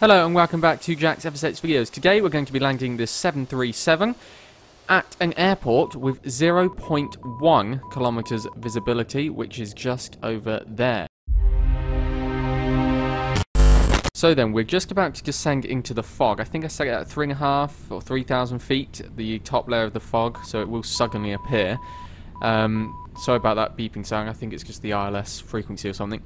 Hello and welcome back to Jack's FSX videos. Today we're going to be landing the 737 at an airport with 0.1 kilometers visibility, which is just over there. So then, we're just about to descend into the fog. I think I set it at 3.5 or 3,000 feet, the top layer of the fog, so it will suddenly appear. Um, sorry about that beeping sound, I think it's just the ILS frequency or something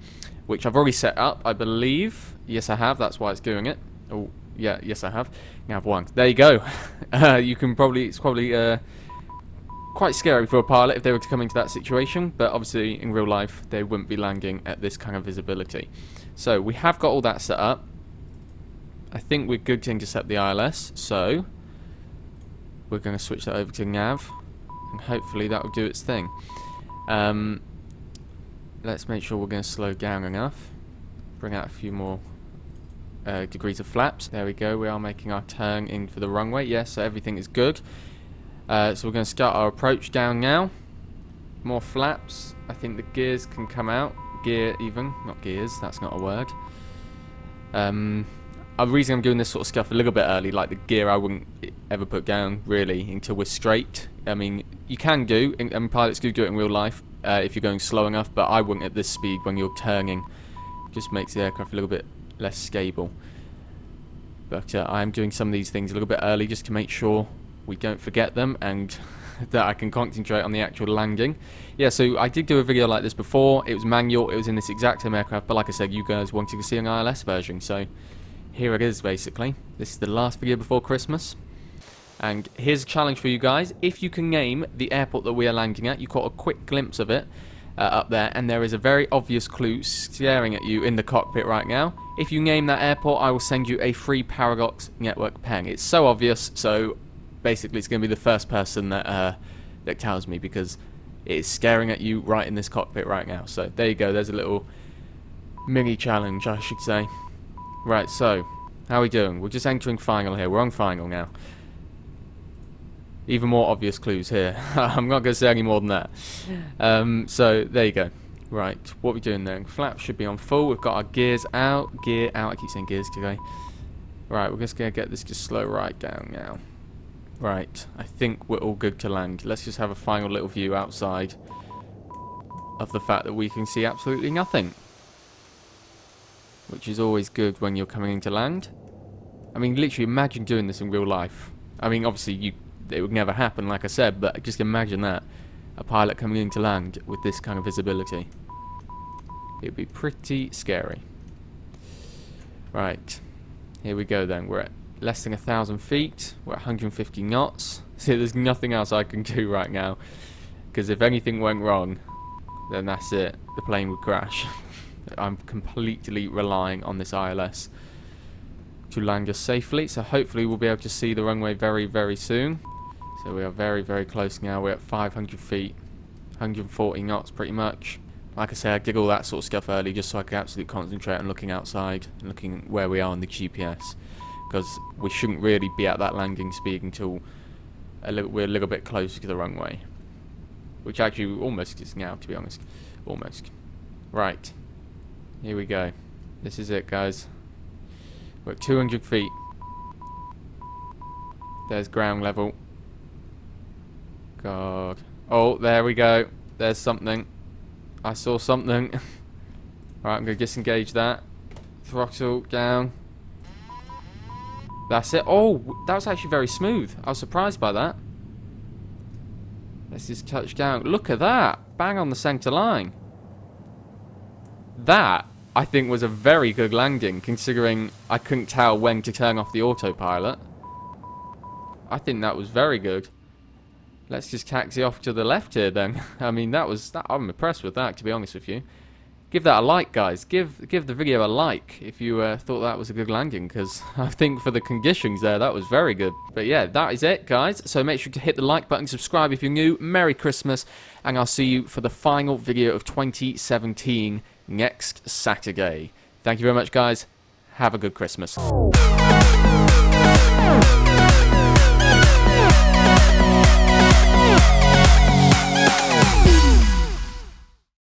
which I've already set up, I believe. Yes, I have. That's why it's doing it. Oh, yeah, yes, I have. I have one. There you go. uh, you can probably, it's probably uh, quite scary for a pilot if they were to come into that situation, but obviously in real life they wouldn't be landing at this kind of visibility. So we have got all that set up. I think we're good to intercept the ILS, so we're going to switch that over to nav, and hopefully that will do its thing. Um, let's make sure we're going to slow down enough. Bring out a few more uh, degrees of flaps. There we go. We are making our turn in for the runway. Yes, so everything is good. Uh, so we're going to start our approach down now. More flaps. I think the gears can come out. Gear even. Not gears. That's not a word. Um, the reason I'm doing this sort of stuff a little bit early, like the gear I wouldn't ever put down really until we're straight. I mean, you can do, and pilots do do it in real life, uh, if you're going slow enough, but I wouldn't at this speed when you're turning. Just makes the aircraft a little bit less stable. But uh, I am doing some of these things a little bit early just to make sure we don't forget them and that I can concentrate on the actual landing. Yeah, so I did do a video like this before. It was manual. It was in this exact same aircraft. But like I said, you guys wanted to see an ILS version. So here it is, basically. This is the last video before Christmas. And here's a challenge for you guys. If you can name the airport that we are landing at, you caught a quick glimpse of it uh, up there, and there is a very obvious clue staring at you in the cockpit right now. If you name that airport, I will send you a free Paradox Network pen. It's so obvious, so basically it's going to be the first person that, uh, that tells me, because it is staring at you right in this cockpit right now. So there you go, there's a little mini challenge, I should say. Right, so, how are we doing? We're just entering final here. We're on final now. Even more obvious clues here. I'm not going to say any more than that. Um, so, there you go. Right, what are we doing then? Flaps should be on full. We've got our gears out. Gear out. I keep saying gears today. Right, we're just going to get this just slow right down now. Right, I think we're all good to land. Let's just have a final little view outside of the fact that we can see absolutely nothing. Which is always good when you're coming into land. I mean, literally, imagine doing this in real life. I mean, obviously, you it would never happen, like I said, but just imagine that. A pilot coming into land with this kind of visibility. It would be pretty scary. Right. Here we go then. We're at less than a thousand feet. We're at 150 knots. See, there's nothing else I can do right now. Because if anything went wrong, then that's it. The plane would crash. I'm completely relying on this ILS to land us safely. So hopefully we'll be able to see the runway very, very soon. So we are very, very close now. We're at 500 feet, 140 knots pretty much. Like I say, I did all that sort of stuff early just so I could absolutely concentrate on looking outside and looking where we are on the GPS. Because we shouldn't really be at that landing speed until a little, we're a little bit closer to the runway. Which actually almost is now, to be honest. Almost. Right. Here we go. This is it, guys. We're at 200 feet. There's ground level. God. Oh, there we go. There's something. I saw something. Alright, I'm going to disengage that. Throttle down. That's it. Oh, that was actually very smooth. I was surprised by that. Let's just touch down. Look at that. Bang on the centre line. That, I think, was a very good landing, considering I couldn't tell when to turn off the autopilot. I think that was very good. Let's just taxi off to the left here then. I mean, that was... That, I'm impressed with that, to be honest with you. Give that a like, guys. Give give the video a like if you uh, thought that was a good landing, because I think for the conditions there, that was very good. But yeah, that is it, guys. So make sure to hit the like button, subscribe if you're new. Merry Christmas, and I'll see you for the final video of 2017 next Saturday. Thank you very much, guys. Have a good Christmas.